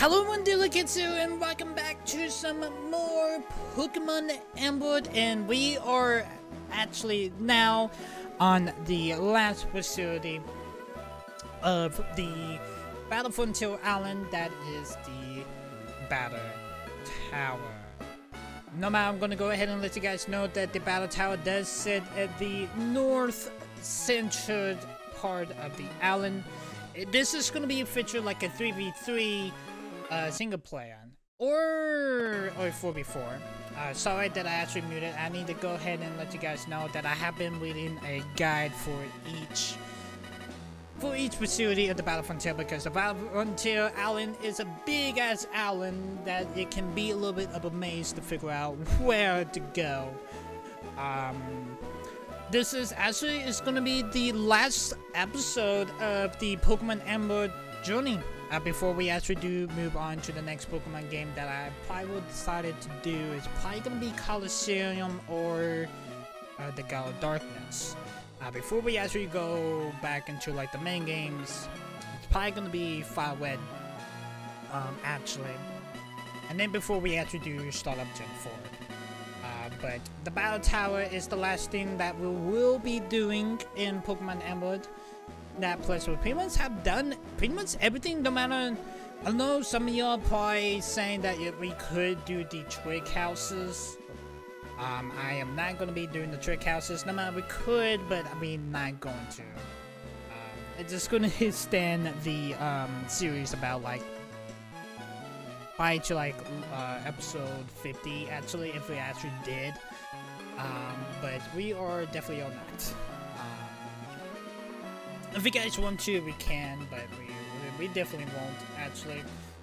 Hello Wandelikitsu and welcome back to some more Pokemon Emerald and we are actually now on the last facility of the Battle Frontier Island that is the Battle Tower. No matter, I'm gonna go ahead and let you guys know that the Battle Tower does sit at the north centered part of the island. This is gonna be featured like a 3v3 uh, single player or or 4v4. Uh, sorry that I actually muted. I need to go ahead and let you guys know that I have been reading a guide for each for each facility of the Battle Frontier because the Battle Frontier Island is a big ass island that it can be a little bit of a maze to figure out where to go. Um, this is actually is going to be the last episode of the Pokemon Emerald journey uh, before we actually do move on to the next Pokemon game that I probably decided to do is probably gonna be Colosseum or uh, the Gala Darkness. Uh, before we actually go back into like the main games, it's probably gonna be Fire Red, um, actually. And then before we actually do start up Gen 4. Uh, but the Battle Tower is the last thing that we will be doing in Pokemon Emerald that plus we pretty much have done pretty much everything no matter I know some of y'all probably saying that we could do the trick houses. Um, I am not going to be doing the trick houses no matter we could but I mean not going to. Um, it's just going to stand the um, series about like probably to like uh, episode 50 actually if we actually did. Um, but we are definitely on that if you guys want to, we can, but we, we definitely won't, actually.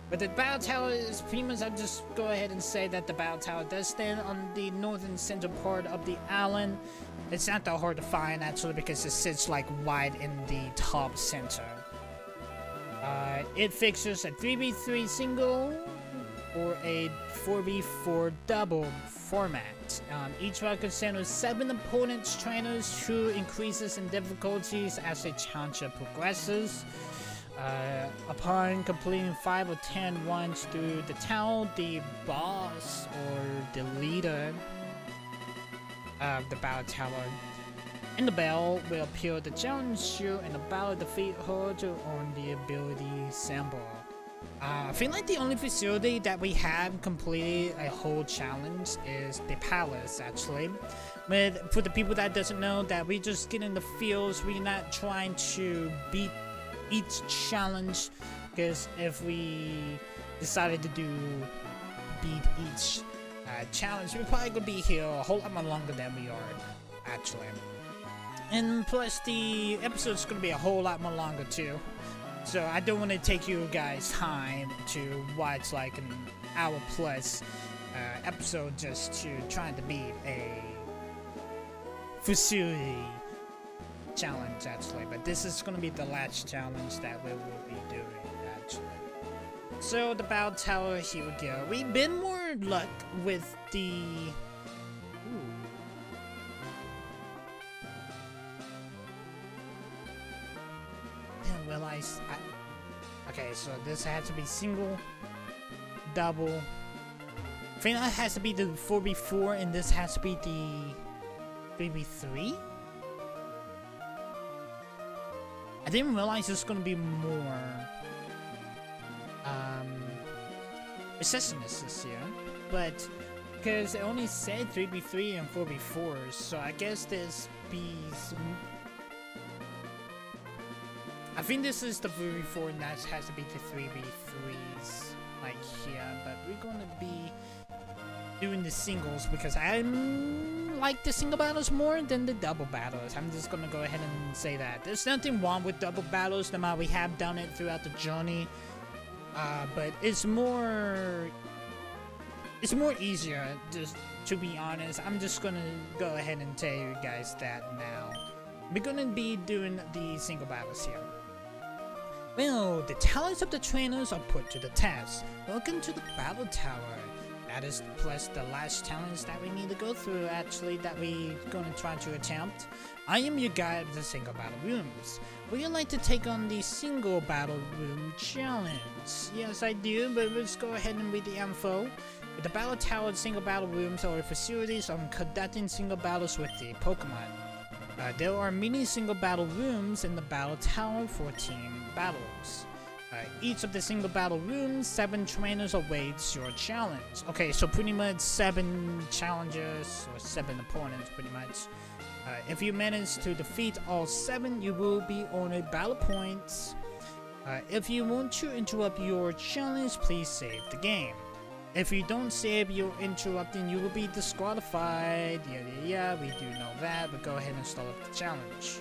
But the Battle Tower is pretty much, I'll just go ahead and say that the Battle Tower does stand on the northern central part of the island. It's not that hard to find, actually, because it sits, like, wide in the top center. Uh, it fixes a 3v3 single or a 4v4 double format. Um, each round consists of seven opponents trainers who increases in difficulties as the challenger progresses. Uh, upon completing 5 or 10 runs through the town, the boss or the leader of the battle tower Anabel will appear the challenge you in the battle defeat her on the ability symbol. Uh, I feel like the only facility that we have completed a whole challenge is the palace, actually. But for the people that doesn't know, that we just get in the fields, we're not trying to beat each challenge, because if we decided to do beat each uh, challenge, we're probably gonna be here a whole lot more longer than we are, actually. And plus, the episode's gonna be a whole lot more longer too. So I don't want to take you guys time to watch like an hour plus uh, episode just to trying to beat a facility challenge actually. But this is going to be the last challenge that we will be doing actually. So the bow Tower, here we go. We've been more luck with the... realize I, okay so this has to be single double think that has to be the 4v4 and this has to be the 3v3 I didn't realize there's gonna be more um resistance this year but because it only said 3v3 and 4v4 so I guess this be I think this is the 3v4 and that has to be the 3v3s like here, but we're gonna be doing the singles because I like the single battles more than the double battles. I'm just gonna go ahead and say that. There's nothing wrong with double battles, no matter we have done it throughout the journey. Uh, but it's more it's more easier just to be honest i'm just gonna go ahead and tell you guys that now we're gonna be doing the single battles here well, the talents of the trainers are put to the test. Welcome to the Battle Tower. That is plus the last challenge that we need to go through actually that we're gonna try to attempt. I am your guide of the single battle rooms. Would you like to take on the single battle room challenge? Yes I do, but let's go ahead and read the info. The battle tower single battle rooms are facilities on conducting single battles with the Pokemon. Uh, there are many single battle rooms in the battle tower for team battles. Uh, each of the single battle rooms, seven trainers awaits your challenge. Okay, so pretty much seven challenges, or seven opponents pretty much. Uh, if you manage to defeat all seven, you will be honored battle points. Uh, if you want to interrupt your challenge, please save the game. If you don't save, you're interrupting, you will be disqualified. Yeah, yeah, yeah, we do know that, but go ahead and start up the challenge.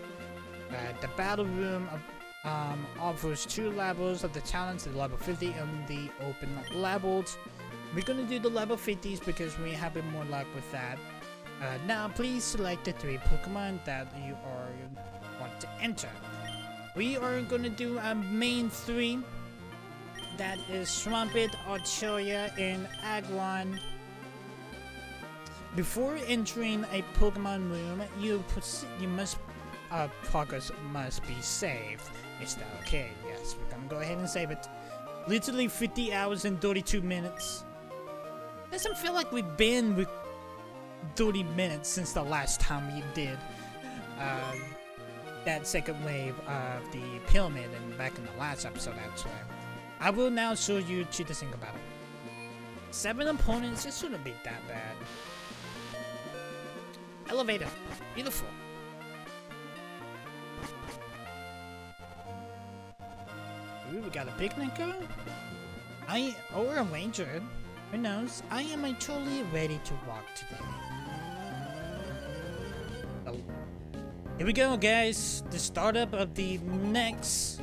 Uh, the battle room um, offers two levels of the challenge, the level 50 and the open levels. We're gonna do the level 50s because we have bit more luck with that. Uh, now, please select the three Pokemon that you are want to enter. We are gonna do a main three that is Swampert, Altaria, and Aggron. Before entering a Pokemon room, you you must uh, progress must be saved. Is that okay? Yes, we're gonna go ahead and save it. Literally 50 hours and 32 minutes. Doesn't feel like we've been with 30 minutes since the last time we did uh, that second wave of the pyramid and back in the last episode actually. I will now show you to the single battle. Seven opponents, it shouldn't be that bad. Elevator, beautiful. Ooh, we got a picnic? I, or a ranger. Who knows? I am totally ready to walk today. Oh. Here we go, guys. The startup of the next,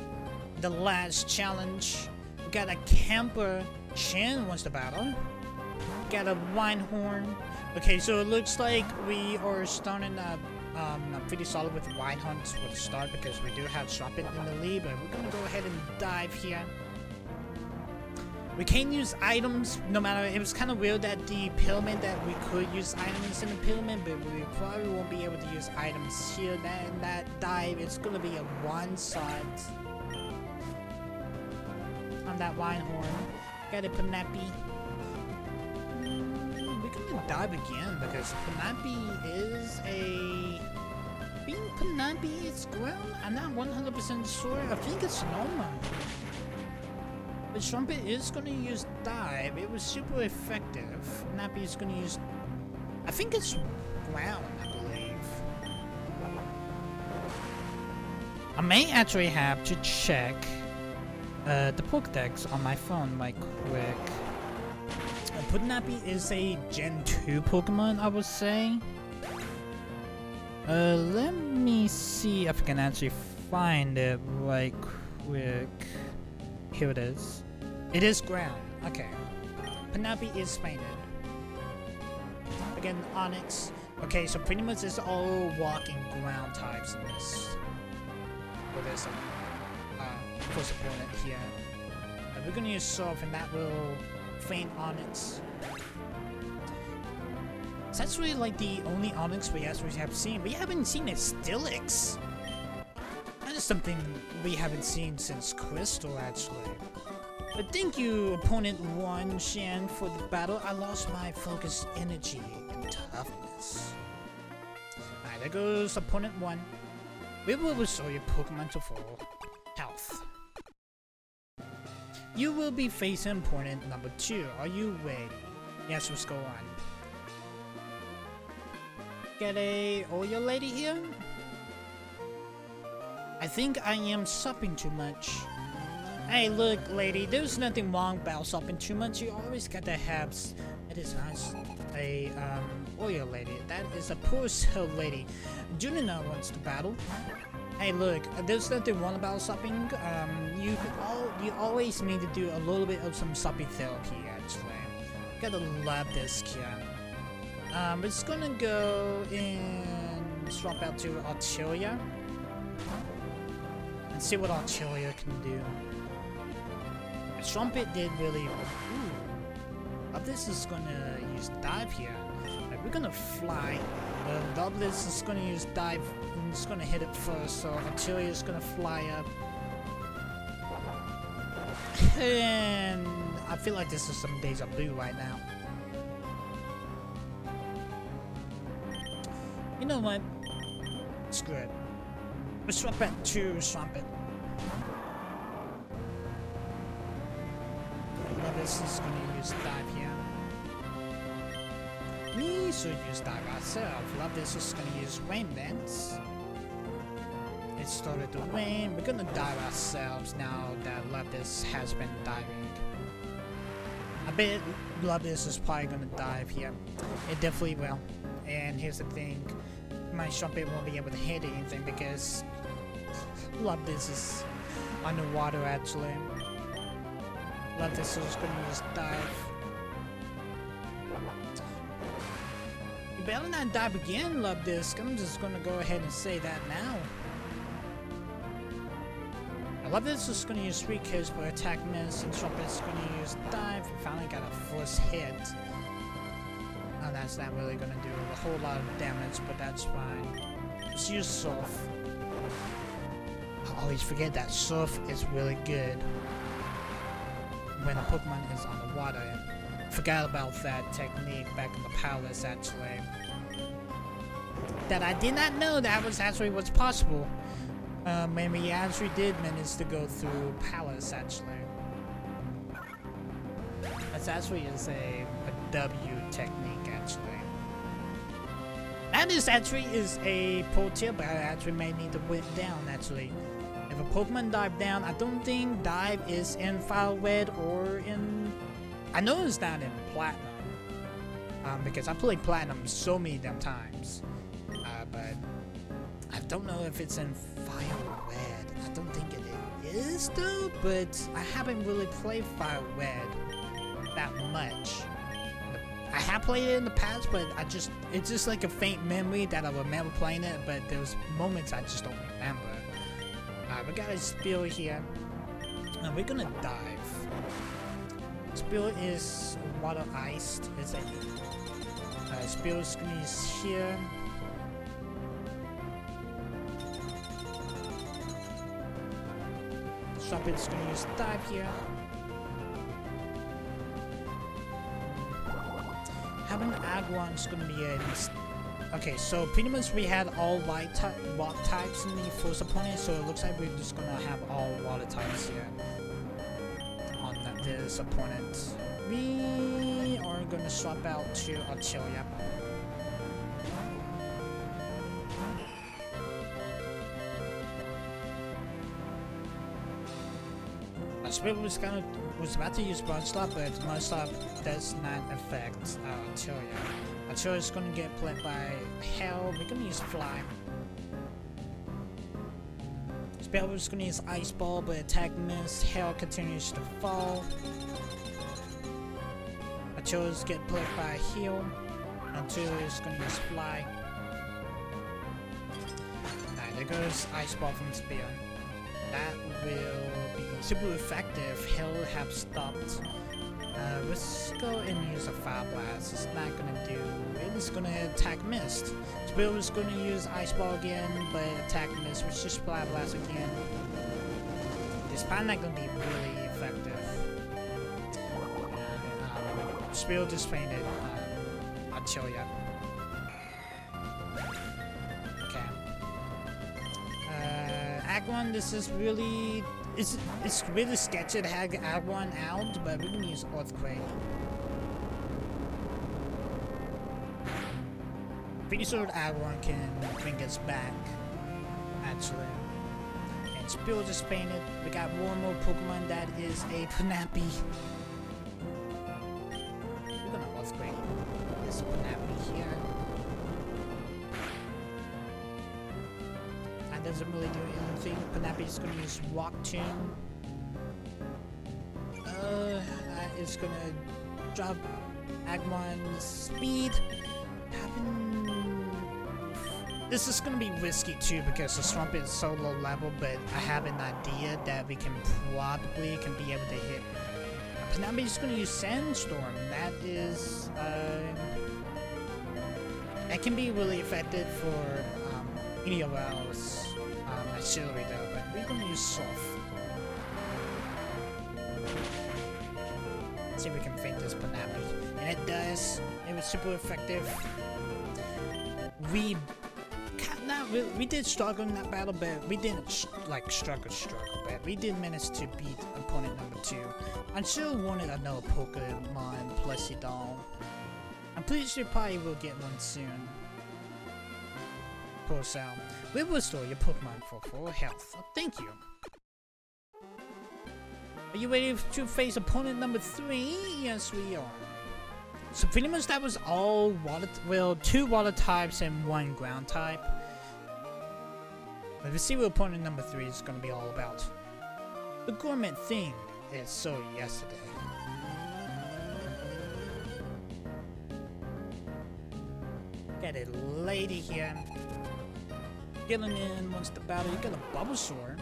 the last challenge We got a camper. Chan wants to battle. We Got a Rhyhorn. Okay, so it looks like we are starting uh, um, I'm pretty solid with wine Rhyhorns for the start because we do have Swampert in the lead, but we're gonna go ahead and dive here. We can't use items no matter, it was kind of weird that the pyramid that we could use items in the pyramid, but we probably won't be able to use items here. That, that dive, it's gonna be a one-shot on that Rhyhorn. Got a Panapi. Can dive again because Panapi is a... Being Panapi is ground? I'm not 100% sure. I think it's normal. But Swampert is going to use dive. It was super effective. Nappy is going to use... I think it's ground, I believe. I may actually have to check uh, the Pokedex on my phone right quick. Uh, Putnappy is a Gen 2 Pokemon, I would say. Uh, let me see if I can actually find it right quick. Here it is. It is ground. Okay. Panapi is fainted. Again, Onix. Okay, so pretty much it's all walking ground types in this. With this first opponent here. Uh, we're gonna use Surf and that will faint Onix. that's really like the only Onix we actually have seen. We haven't seen a Steelix. That is something we haven't seen since Crystal actually. But thank you, opponent 1, Shan, for the battle. I lost my focus, energy, and toughness. Alright, there goes opponent 1. We will restore your Pokemon to full health. You will be facing opponent number two. Are you ready? Yes, let's go on. Get a Oyo lady here? I think I am supping too much. Hey, look, lady, there's nothing wrong about supping too much. You always got to have... It is nice. A, um, Oyo lady. That is a poor soul lady. Junina wants to battle. Hey, look, there's nothing wrong about supping. Um, you all you always need to do a little bit of some supping therapy, actually. Gotta love this kid. Um, it's gonna go and swap out to Altaria. And see what Altaria can do. Trumpet did really... Ooh. But this is gonna use dive here. We're gonna fly. Uh, Loveless is gonna use dive and it's gonna hit it first, so Altaria is gonna fly up. And I feel like this is some Deja Blue right now. You know what? It's good. Let's swap it to swamp it. Loveless is gonna use dive here. We should use dive ourselves. Loveless is gonna use rain dance. It started to rain. We're gonna dive ourselves now that Loveless has been diving. I bet Loveless is probably gonna dive here. Um, it definitely will. And here's the thing. My Trumpet won't be able to hit anything because Loveless is underwater actually. Loveless is gonna use dive. Better not dive again, Loveless. I'm just gonna go ahead and say that now. I love this is gonna use three kills for attack miss, and Trumpet's gonna use dive. We finally got a first hit. Oh, that's not really gonna do a whole lot of damage, but that's fine. Let's use Surf. I always forget that Surf is really good when a Pokemon is on the water. Forgot about that technique back in the palace, actually. That I did not know that was actually what's possible. Um, and we actually did manage to go through Palace, actually. That's actually is a, a W technique, actually. That is actually is a pro but I actually may need to whip down, actually. If a Pokemon dive down, I don't think dive is in Fire Red or in... I know it's not in Platinum. Um, because I played Platinum so many damn times. Uh, but I don't know if it's in Fire Red. I don't think it is though, but I haven't really played Fire Red that much. I have played it in the past, but I just it's just like a faint memory that I remember playing it, but there's moments I just don't remember. Alright, we got a spill here. And we're gonna dive. Spheal is water iced, is it? Uh, spill is gonna use here. Trumpet's gonna use dive here. Having Aggron is gonna be a Okay, so pretty much we had all light type types in the first opponent, so it looks like we're just gonna have all water types here this opponent. We are gonna swap out to Altaria. Spirit was gonna was about to use Mudslap, but Mudslap does not affect uh. Altaria is gonna get played by Hell. We're gonna use Fly. Spheal was gonna use Ice Ball, but attack miss. Hell continues to fall. Altaria get played by a Heal. Altaria is gonna use Fly. Alright, there goes Ice Ball from Spear. That will be super effective. He'll have stopped. Uh, let's go and use a Fire Blast. It's not gonna do. It's gonna attack Mist. Spheal is gonna use Ice Ball again, but attack Mist, which is Fire Blast again. It's probably not gonna be really effective. Uh, um, just fainted. Uh, I'll chill ya. Aggron, this is really it's it's really sketchy to have Aggron out, but we can use Earthquake. Pretty sure Aggron can bring us back, actually. And Spheal just painted. We got one more Pokemon that is a Panapi. Panapi's gonna use Uh, that is gonna drop Aggron's speed. Happen. This is gonna be risky too because the swamp is so low level, but I have an idea that we can probably can be able to hit Penabe's gonna use Sandstorm. That is, uh, that can be really effective for um, any of our um, auxiliary though, we're gonna use Soft. Let's see if we can faint this Penabe. And it does. It was super effective. We not really, we did struggle in that battle, but we didn't like struggle struggle, but we did manage to beat opponent number two. I'm sure wanted another Pokemon doll. I'm pretty sure probably will get one soon. Poor Sal. We will restore your Pokemon for full health. Thank you. Are you ready to face opponent number three? Yes, we are. So pretty much that was all water, well, two water types and one ground type. Let's see what opponent number three is going to be all about. The gourmet thing is so yesterday. Got a lady here. Getting in once the battle. You got a Bulbasaur.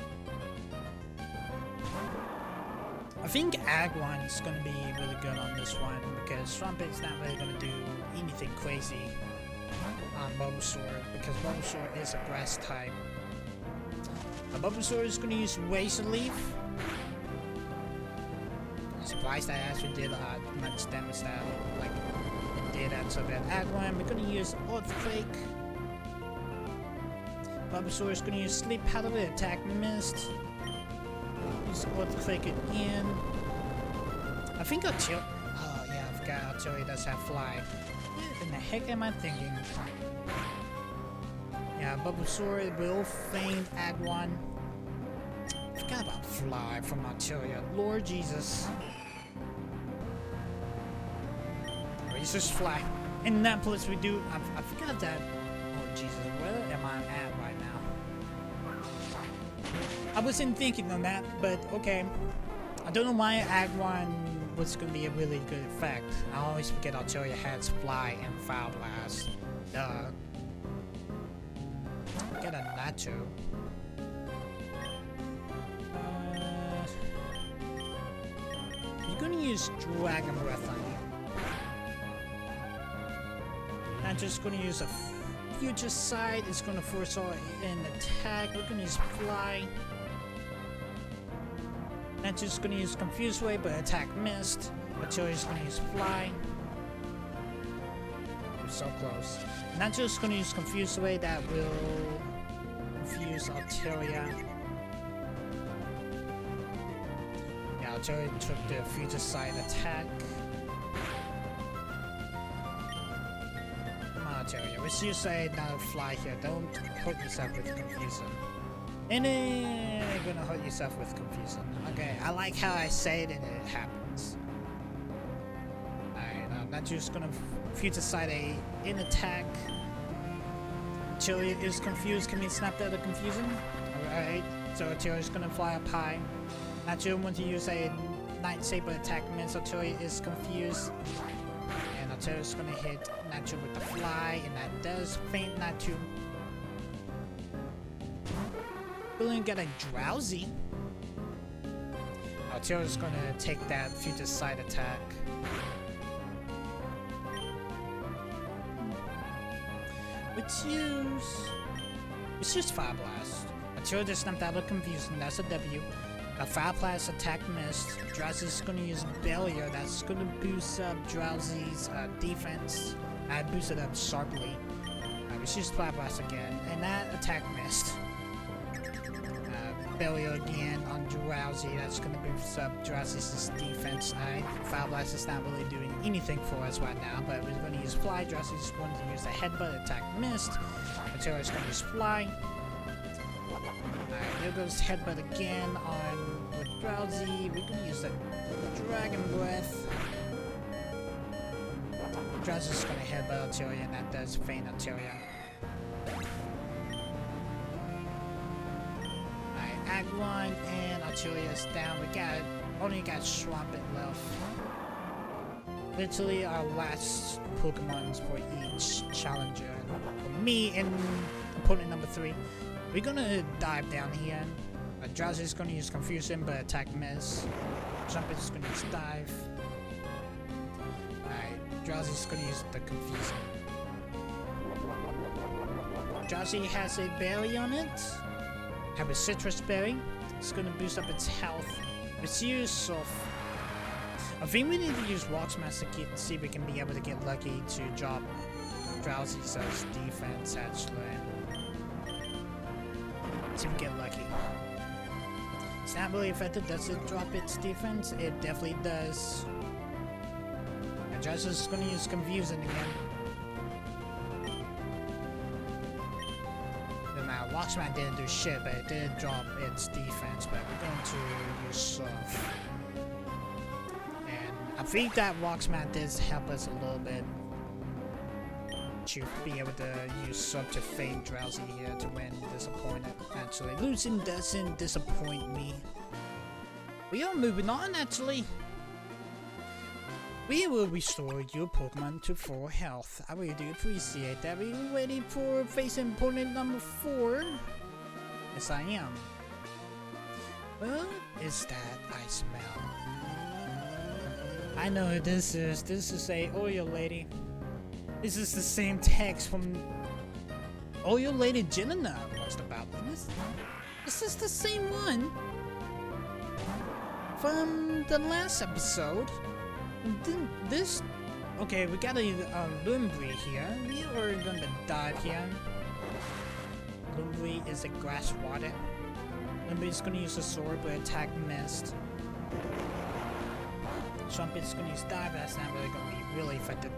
I think Aggron is going to be really good on this one because Trumpet's not really going to do anything crazy on Bulbasaur because Bulbasaur is a grass type. A Bulbasaur is going to use Razor Leaf. I'm surprised I actually did uh, much damage that like it did at so bad. Aggron, we're going to use Earthquake. Bulbasaur is going to use Sleep Powder to attack Mist. Use Earthquake again. I think I'll chill. Oh yeah, I forgot Altaria does have Fly. What in the heck am I thinking? Yeah, Bulbasaur will feign Aggron. Forgot about Fly from Altaria. Lord Jesus. Oh, he's just Fly. In place we do... I, I forgot that. I wasn't thinking on that, but okay. I don't know why Aggron was going to be a really good effect. I always forget Altaria has Fly and Fire Blast. Duh get a nacho. Uh, you're gonna use Dragon Breath on you. I'm just gonna use a future sight. It's gonna force all an attack. We're gonna use Fly. Just gonna use Confuse Ray, but attack missed. Altaria's gonna use Fly. We're so close. Just gonna use Confuse Ray, that will confuse Altaria. Yeah, Altaria took the future sight attack. Come on, Altaria. Which you say not fly here. Don't hurt yourself with confusion. And then you're gonna hurt yourself with confusion. Okay, I like how I say it and it happens. Alright, I'm not just gonna future sight a in attack. Chili is confused. Can we snap that of confusion? Alright, so Chili is gonna fly up high. Nacho want to use a Night Saber attack means Chili is confused. And Nacho is gonna hit Nacho with the fly, and that does faint Nacho. We're gonna get a Drowzee. Arturo is gonna take that future side attack. Let's use... It's just Fire Blast. Until just snapped out of confusion, that's a W. A Fire Blast attack missed. Drowzee's gonna use Barrier, that's gonna boost up Drowzee's uh, defense. I boosted up sharply. Uh, it's just Fire Blast again, and that attack missed. Again on Drowzee. that's gonna boost up Drowzee's defense. I Fire Blast is not really doing anything for us right now, but we're going to use Fly. Drowzee's going to use the Headbutt attack missed. is going to use Fly. Alright, there goes Headbutt again on with Drowzee. We're going to use the Dragon Breath. Drowzee's going to Headbutt Altaria, and that does faint Altaria. Is down. We got only got Swampert left literally our last Pokemons for each challenger. For me and opponent number three. We're gonna dive down here. Uh, Drowzee is gonna use Confusion, but attack miss. Trumpet's gonna use dive. Alright, Drowzee's gonna use the confusing. Drowzee has a berry on it. Have a Sitrus Berry. It's gonna boost up its health. Its use of I think we need to use Walksmaster to see if we can be able to get lucky to drop Drowzee's defense actually. See if we get lucky. It's not really effective. Does it drop its defense? It definitely does. And Drowzee's gonna use Confusing again. Matter, didn't do shit, but it did drop its defense, but we're going to use Surf. And I think that Rock Smash does help us a little bit to be able to use sub to fade Drowzee here to win opponent. Actually, losing doesn't disappoint me. We are moving on, actually. We will restore your Pokemon to full health. I really do appreciate that. Are you ready for facing opponent number 4? Yes, I am. Well, is that I smell? I know who this is. This is a Oil Lady. This is the same text from Oil Lady Jinina most about this. This is the same one from the last episode. This okay, we got a uh, Lombre here. We are gonna dive here. Lombre is a grass water. is gonna use a sword but attack missed. Trumpet's gonna use dive, but that's not really gonna be really effective.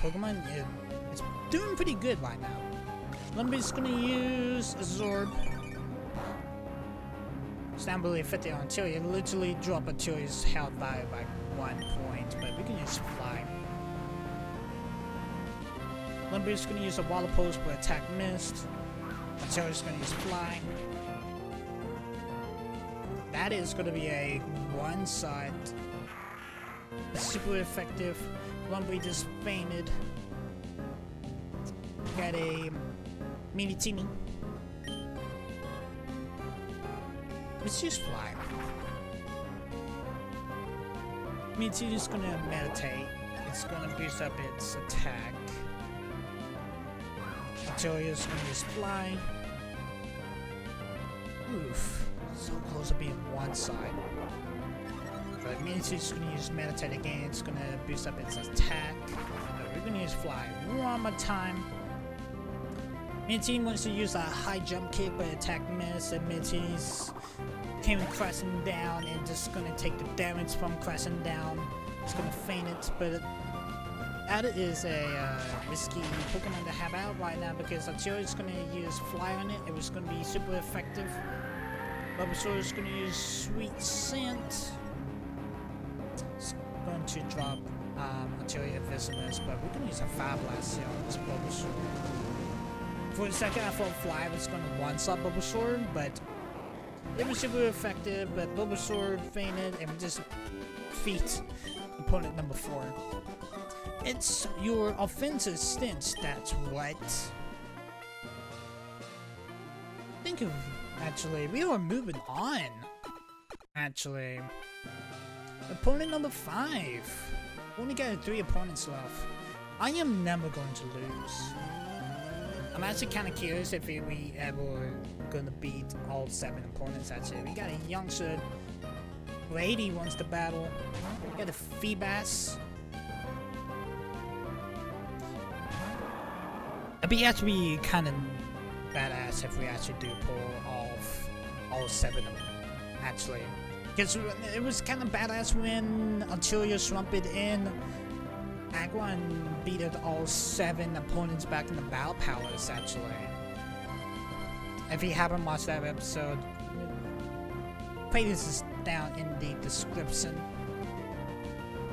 Pokemon is doing pretty good right now. Lombre's gonna use Absorb. It's not really effective on Altaria, literally drop Altaria's health value by one point, but we can use fly. Lombre's gonna use a water post for attack missed. Matilda's gonna use fly. That is gonna be a one side. Super effective. Lombre just fainted. Got a mini teeny. Let's use fly. means you're gonna meditate. It's gonna boost up its attack. Victoria's gonna just fly. Oof. So close to being one side. But means it's gonna use meditate again. It's gonna boost up its attack. But we're gonna use fly one more time. Minty wants to use a high jump kick but attack miss and Minty's came crashing down and just gonna take the damage from crashing down. It's gonna faint it, but that is a uh, risky Pokemon to have out right now because Altaria is gonna use Fly on it. It was gonna be super effective. Bulbasaur is gonna use Sweet Scent. Going to drop um, Altaria Visibus, but we're gonna use a Fire Blast here on this Bulbasaur. For the second, I thought Fly was gonna one-shot Bulbasaur, but it was super effective, but Bulbasaur fainted and just feet opponent number four. It's your offensive stance, that's what. Think of, actually, we are moving on. Actually. Opponent number five. Only got three opponents left. I am never going to lose. I'm actually kind of curious if we ever gonna beat all seven opponents. Actually, we got a youngster. Lady wants to battle. We got a Feebas. It'd be actually kind of badass if we actually do pull off all seven of them. Actually, because it was kind of badass when Altaria Trumpet in Aggron beat all seven opponents back in the Battle Palace, actually. If you haven't watched that episode, playlist is down in the description.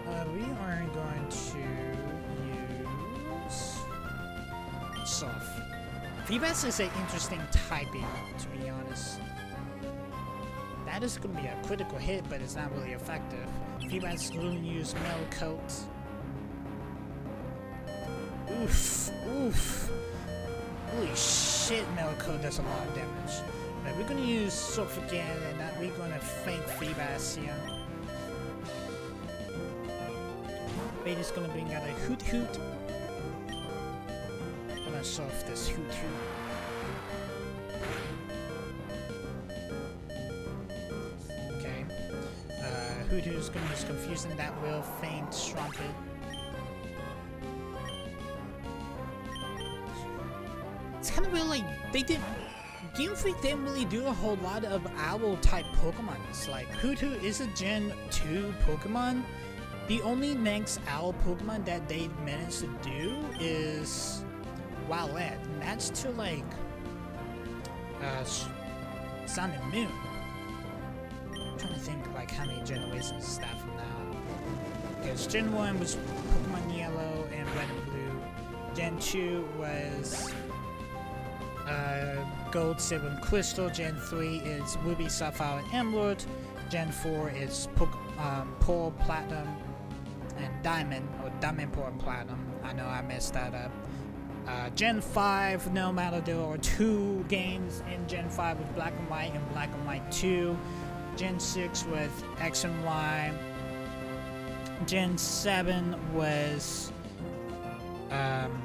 Uh, we are going to use Soft. Feebas is an interesting typing, to be honest. That is gonna be a critical hit, but it's not really effective. Feebas gonna use Mirror Coat. Oof, oof. Holy shit, Mirror Coat does a lot of damage. We're gonna use Surf again, and that we're gonna fake Feebas here. Beta's gonna bring out a Hoot Hoot. I'm gonna surf this Hoot Hoot. Gonna Confusing that will faint. It's kind of weird, like, they didn't Game Freak didn't really do a whole lot of owl type Pokemon. It's like Hoot Hoot is a Gen 2 Pokemon. The only next owl Pokemon that they managed to do is Rowlet, and that's to like uh, Sun and Moon. Like how many generations is that from now. Because Gen 1 was Pokemon Yellow and Red and Blue. Gen 2 was uh, Gold, Silver, and Crystal. Gen 3 is Ruby, Sapphire, and Emerald. Gen 4 is Poke um, Pearl, Platinum, and Diamond, or Diamond, Pearl, and Platinum. I know I messed that up. Uh, Gen 5, no matter there are two games in Gen 5 with Black and White and Black and White 2. Gen 6 with X and Y. Gen 7 was um,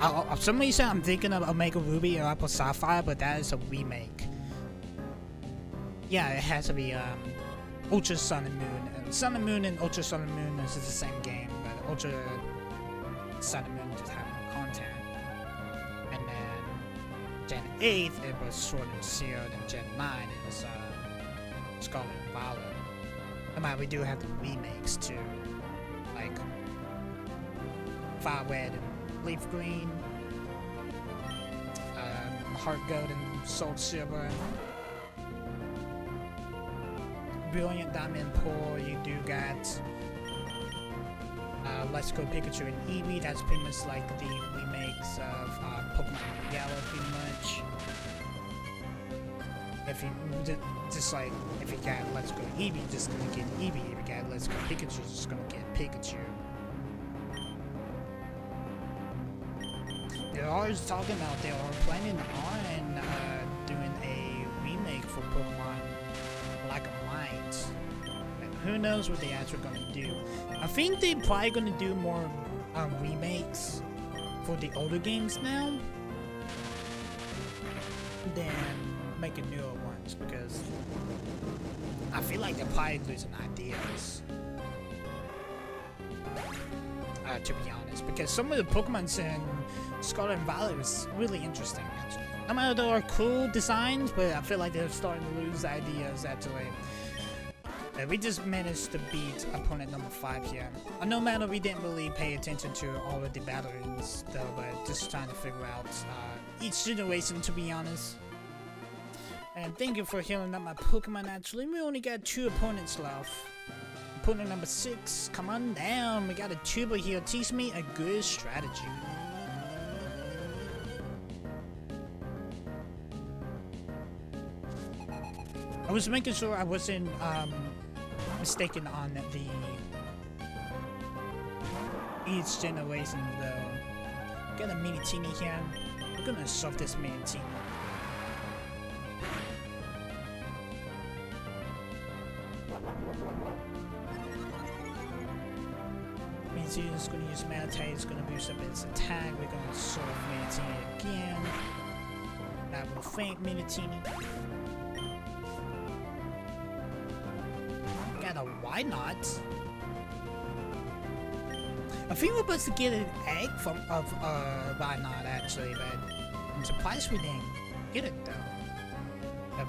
I, I, some reason I'm thinking of Omega Ruby or Alpha Sapphire, but that is a remake. Yeah, it has to be um, Ultra Sun and Moon. Sun and Moon and Ultra Sun and Moon is the same game, but Ultra Sun and Moon 8th, it was Sword and Shield, and Gen 9, it was uh, Scarlet Valor. I mean, we do have the remakes too, like Fire Red and Leaf Green, um, Heart Gold and Soul Silver. Brilliant Diamond Pearl, you do got uh, Let's Go Pikachu and Eevee, that's pretty much like the remakes of uh, Yellow, pretty much. If you just like if you got Let's Go Eevee, just gonna get Eevee. If you got Let's Go Pikachu, just gonna get Pikachu. They're always talking about they are planning on uh, doing a remake for Pokemon Black and White. And who knows what they actually to do. I think they're probably to do more um, remakes for the older games now than making newer ones because I feel like they're probably losing ideas. Uh, to be honest, because some of the Pokemon's in Scarlet and Violet was really interesting. No matter they are cool designs, but I feel like they're starting to lose ideas actually. Uh, we just managed to beat opponent number 5 here. Uh, no matter we didn't really pay attention to all of the battles though, but just trying to figure out uh, each generation to be honest. And thank you for healing up my Pokemon actually. We only got two opponents left. Opponent number 6, come on down. We got a tuber here. Teach me a good strategy. I was making sure I wasn't um, mistaken on the each generation though. Got a mini teeny here. We're gonna shove this mini teeny. Is gonna use Meditate, it's gonna boost up its attack. We're gonna shove mini teeny again. That will faint mini why not? I think we're supposed to get an egg from of uh not actually, but I'm surprised we didn't get it though.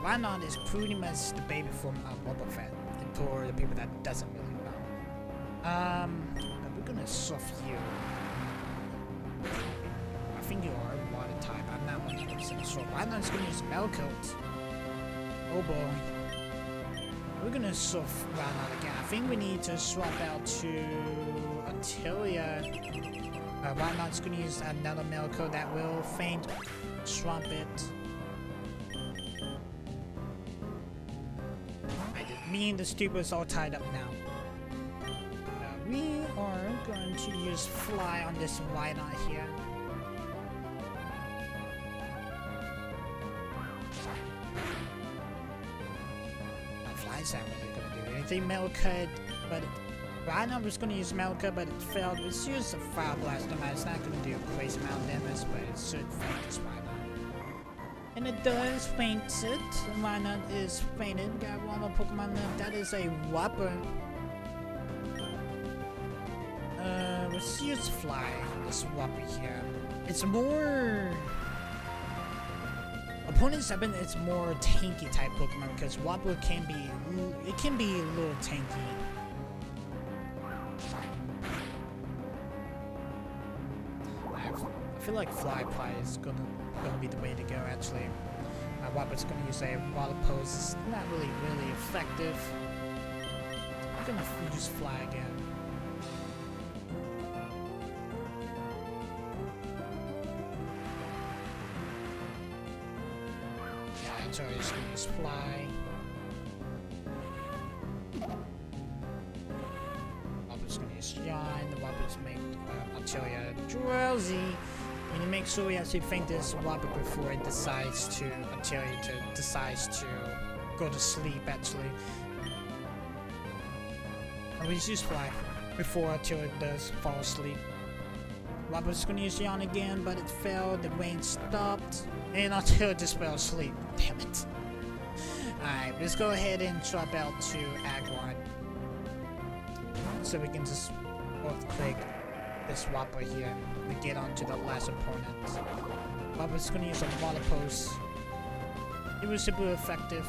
But not is pretty much the baby from uh, Wobbuffet, for the people that doesn't really know. Um, we're gonna soft you. I think you are water type. I'm not 100% sure. Rhydon's gonna use Melcoat. Oh boy. We're gonna swap around out again. I think we need to swap out to Antilia. Uh, Wynaut's gonna use another Melko that will faint Trumpet. Me and the Stupa's all tied up now. Uh, we are going to use Fly on this Whatnot here. Anything. Melka, but Right now, I'm just gonna use Melka, but it failed. Let's use a Fire Blast matter. It's not gonna do a crazy amount of damage, but it should faint this Wynaut. And it does faint it. Wynaut is fainted. Got one more Pokemon left. That is a Wooper. Uh, let's use Fly on this Wooper here. It's more... Opponents have been, it's more tanky type Pokemon because Wooper can be, it can be a little tanky. I feel like Fly Pie is gonna gonna be the way to go actually. Uh, Wooper's gonna use a Water Pulse. It's not really really effective. I'm gonna use Fly again. Just Fly. Wooper's gonna use Shine. The Wooper's make uh, Altaria drowsy. And you make sure you actually faint this Wobble before it decides to, it to, decides to go to sleep actually. And we use Fly before it does fall asleep. Robert's gonna use Yawn again, but it failed, the rain stopped, and it just fell asleep. Damn it. Let's go ahead and swap out to Aggron. So we can just both click this Wooper here to get onto the last opponent. Wooper's gonna use a Water Pulse. It was super effective.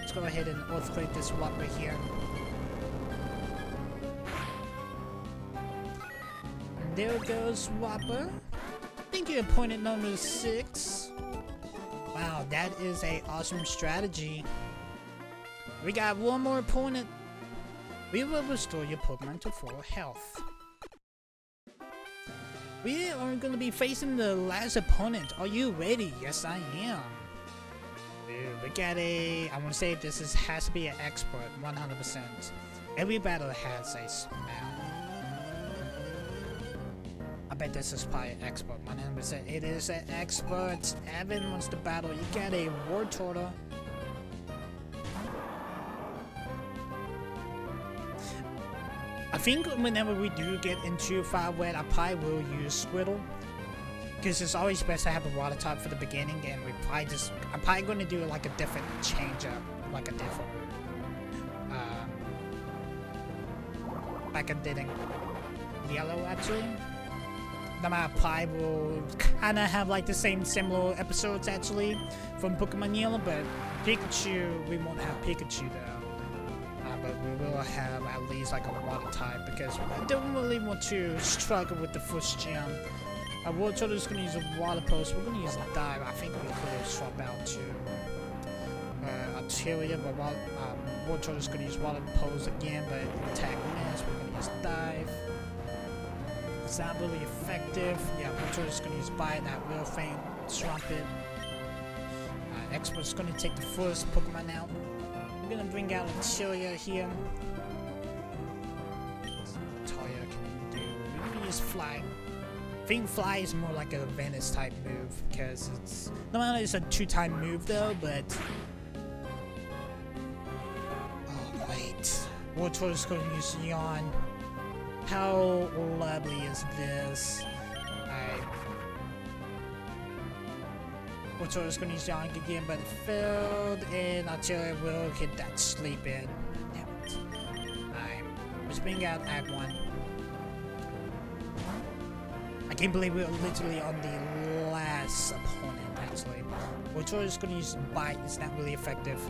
Let's go ahead and earthquake this Wooper here. And there goes Wooper. Thank you, opponent number six. Wow, that is a awesome strategy. We got one more opponent. We will restore your Pokemon to full health. We are going to be facing the last opponent. Are you ready? Yes, I am. We got a... I want to say this is has to be an expert, 100%. Every battle has a smell. I bet this is probably an expert, 100%. It is an expert. Evan wants to battle. You got a Wartortle. I think whenever we do get into Fire Red, I probably will use Squirtle. Because it's always best to have a water type for the beginning, and we probably just... I'm probably going to do like a different change up, like a different... Uh, like I did in Yellow, actually. Then I probably will kind of have like the same similar episodes, actually, from Pokemon Yellow, but Pikachu, we won't have Pikachu, though but we will have at least like a water type because I don't really want to struggle with the first gym. Wartortle is going to use a Water Pulse. We're going to use a dive. I think we could swap out to uh, Altaria, but while, um, Wartortle is going to use Water Pulse again, but attack miss. We're to use dive. It's not really effective. Yeah, going to use bite. That will faint. Trumpet. Uh, Expert's going to take the first Pokemon out. Gonna bring out Altaria here. Talia can do. Maybe use Fly. I think Fly is more like a Venice type move because it's no matter it's a two time move though, but oh wait, Wartortle is going to use Yawn. How lovely is this? Which I was going to use the Yawn again, but it failed, and Altaria will hit that sleep in. Damn it. I'm just bring out Aggron. I can't believe we're literally on the last opponent, actually. Which I was going to use Bite, it's not really effective.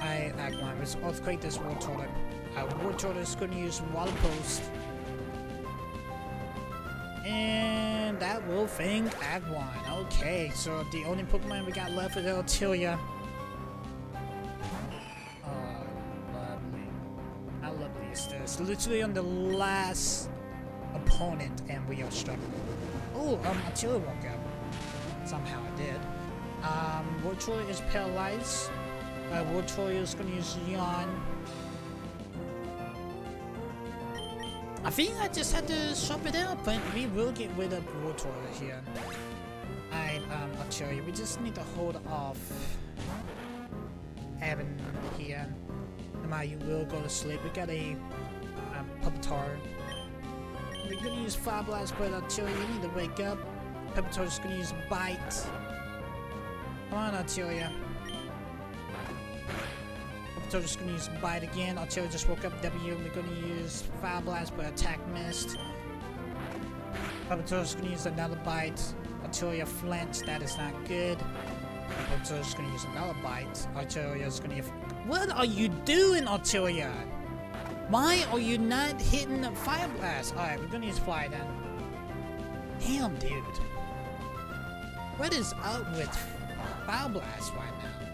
I Aggron, let's Earthquake this Wartortle. Uh, Wartortle is going to use Water Pulse. And that will fang Aggron. Okay, so the only Pokemon we got left is Altaria. Oh, lovely. How lovely is this? Literally on the last opponent and we are struggling. Oh, um, woke up. Somehow it did. Um, Wartortle is paralyzed. Uh, Wartortle is gonna use Yawn. I think I just had to swap it out, but we will get rid of Wartortle here. Alright, um, you. We just need to hold off Evan here. No matter you will go to sleep. We got a um, Pupitar. We're gonna use Fire Blast, but I'll tell you, need to wake up. Pupitar's gonna use Bite. Come on, Altaria. Pupitar just gonna use Bite again. Altaria just woke up W. We're gonna use Fire Blast, but attack missed. Pupitar's gonna use another Bite. Altaria flinch, that is not good. Pupitar's gonna use another Bite. Altaria's gonna use... What are you doing, Altaria? Why are you not hitting the Fire Blast? Alright, we're gonna use Fly then. Damn, dude. What is up with Fire Blast right now?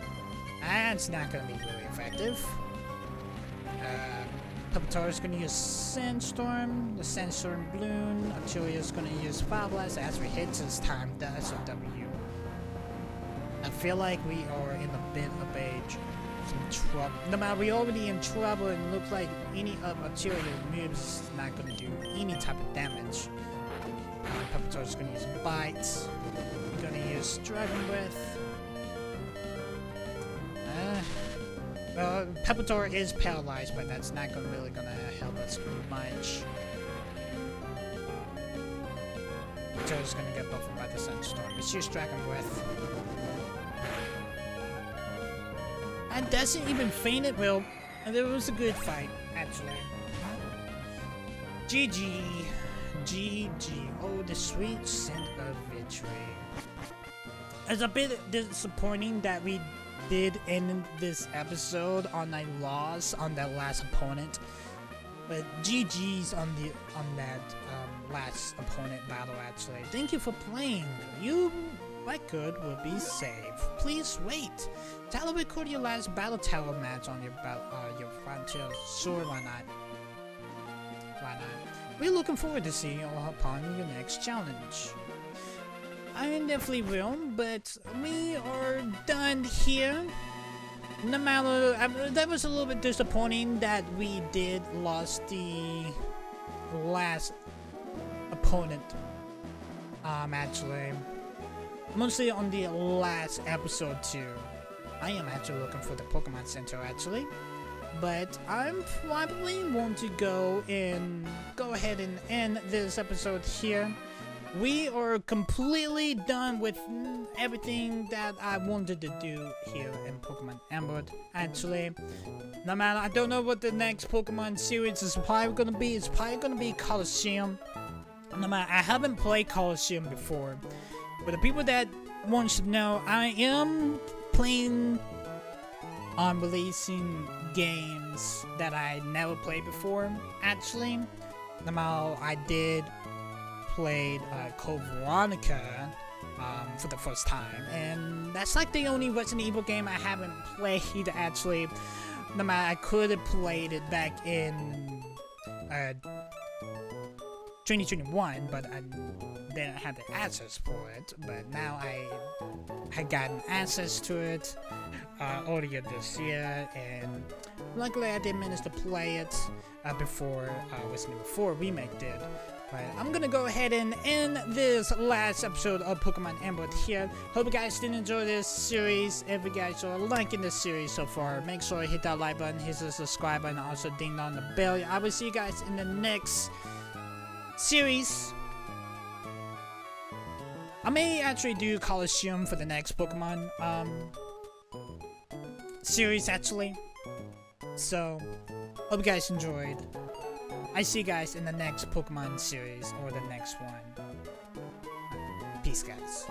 That's not gonna be really effective. Uh, Pupitar's gonna use Sandstorm, the Sandstorm Balloon. is gonna use Fire Blast as we hit this time, the SOW. I feel like we are in a bit of a some trouble. No matter, we already in trouble and look like any of Altaria's moves is not gonna do any type of damage. Uh, is gonna use Bites. We're gonna use Dragon Breath. Uh, Uh, Pupitar is paralyzed, but that's not gonna, really gonna help us much. Joe's gonna get buffed by the Sandstorm. It's just Dragon Breath. And doesn't even faint it, well, it was a good fight, actually. GG. GG. Oh, the sweet scent of victory. It's a bit disappointing that we did end this episode on a loss on that last opponent. But GG's on the on that um, last opponent battle actually. Thank you for playing. You record will be saved. Please wait. Tell record your last battle tower match on your uh, your frontier. Sure, why not? Why not? We're looking forward to seeing you upon your next challenge. I definitely will, but we are done here. No matter, uh, that was a little bit disappointing that we did lost the last opponent. Um, actually, mostly on the last episode too. I am actually looking for the Pokemon Center actually. But I'm probably want to go and go ahead and end this episode here we are completely done with mm, everything that I wanted to do here in Pokemon Emerald. Actually, no matter, I don't know what the next Pokemon series is probably gonna be. It's probably gonna be Colosseum. No matter, I haven't played Colosseum before, but the people that wants to know, I am playing on releasing games that I never played before. Actually, no matter, I did played uh, Code Veronica um, for the first time, and that's like the only Resident Evil game I haven't played actually. No matter, I could have played it back in uh, 2021, but I didn't have the access for it. But now I had gotten access to it uh, earlier this year, and luckily I did manage to play it uh, before uh, Resident Evil 4 Remake did. But I'm gonna go ahead and end this last episode of Pokemon Emerald here. Hope you guys did enjoy this series. If you guys are liking this series so far, make sure you hit that like button, hit the subscribe button, also ding on the bell. I will see you guys in the next series. I may actually do Colosseum for the next Pokemon um, series actually. So, hope you guys enjoyed. I see you guys in the next Pokemon series or the next one. Peace, guys.